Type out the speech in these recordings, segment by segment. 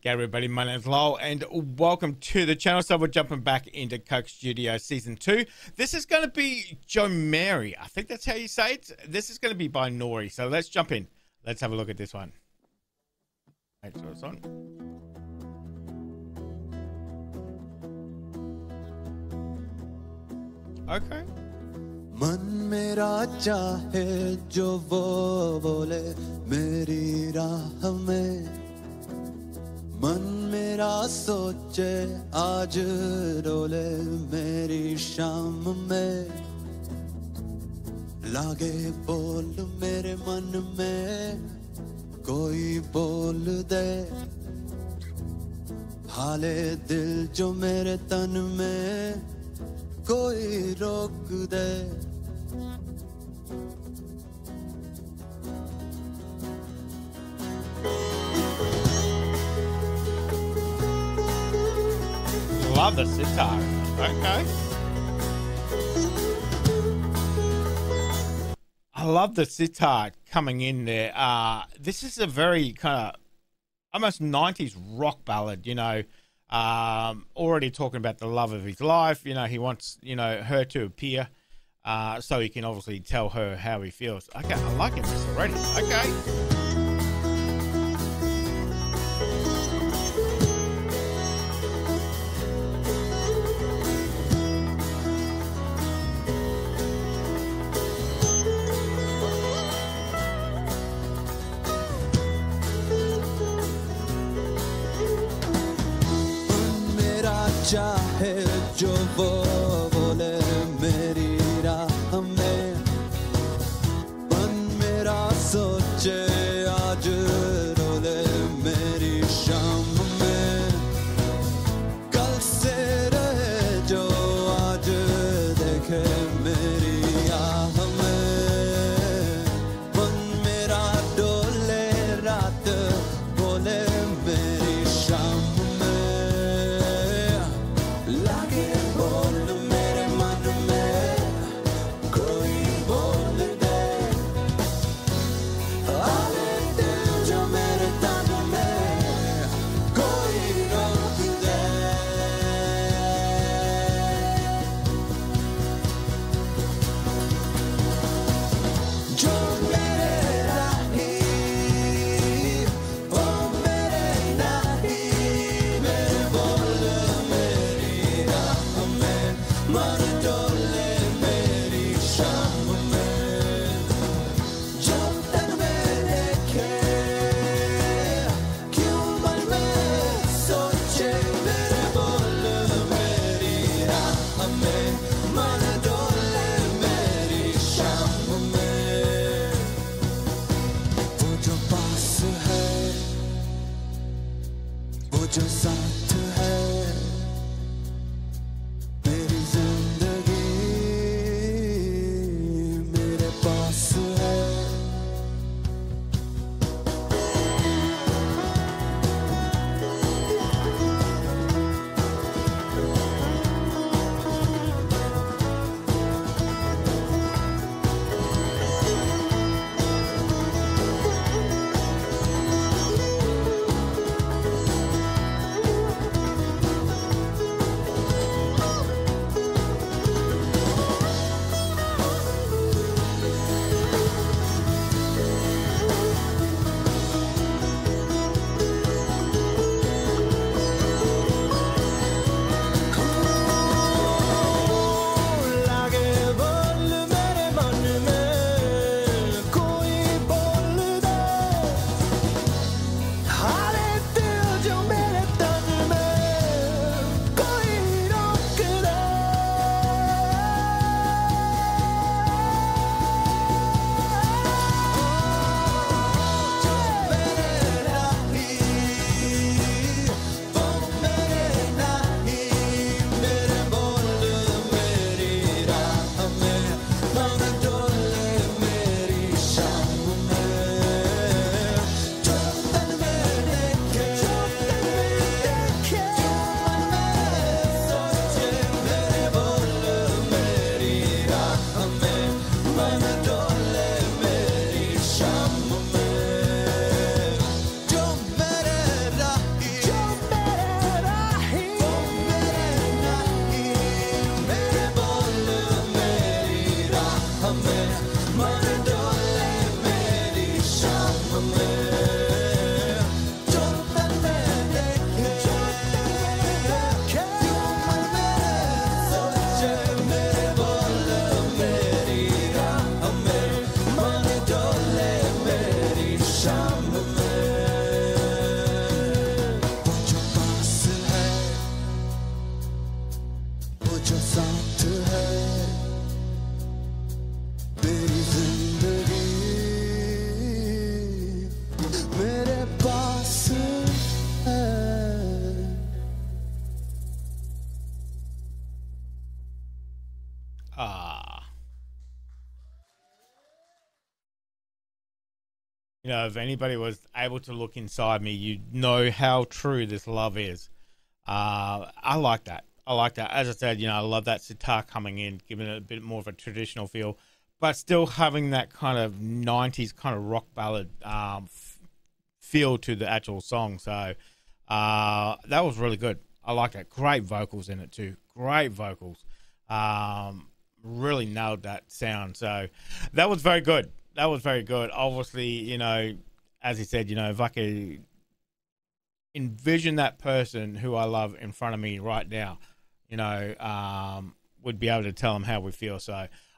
Hey everybody, my name's Lowell and welcome to the channel. So we're jumping back into Coke Studio Season 2. This is going to be Jo Meray. I think that's how you say it. This is going to be by Noori. So let's jump in. Let's have a look at this one. Make sure it's on. Okay. मन मेरा चाहे जो वो बोले मेरी राह में मन मेरा सोचे, आज रोले मेरी शाम में। लागे बोल मेरे मन में, कोई बोल दे। हाले दिल जो मेरे तन में, कोई रोक दे। Love the sitar. Okay. I love the sitar coming in there. Uh, this is a very kind of almost 90s rock ballad, you know. Um, already talking about the love of his life. You know, he wants, you know, her to appear uh, so he can obviously tell her how he feels. Okay, I like it this already. Okay. Jah Jehovah. 我就洒脱。for me. Ah. You know, if anybody was able to look inside me, you'd know how true this love is. Uh, I like that. I like that. As I said, you know, I love that sitar coming in, giving it a bit more of a traditional feel, but still having that kind of 90s kind of rock ballad um, feel to the actual song. So uh, that was really good. I like that. Great vocals in it, too. Great vocals. Um, really nailed that sound. So that was very good. That was very good. Obviously, you know, as he said, you know, if I could envision that person who I love in front of me right now, you know, um, would be able to tell them how we feel. So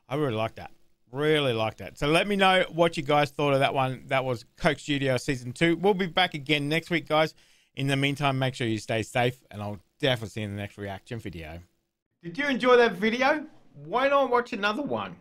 I really like that. Really like that. So let me know what you guys thought of that one. That was Coke Studio season two. We'll be back again next week, guys. In the meantime, make sure you stay safe, and I'll definitely see you in the next reaction video. Did you enjoy that video? Why not watch another one?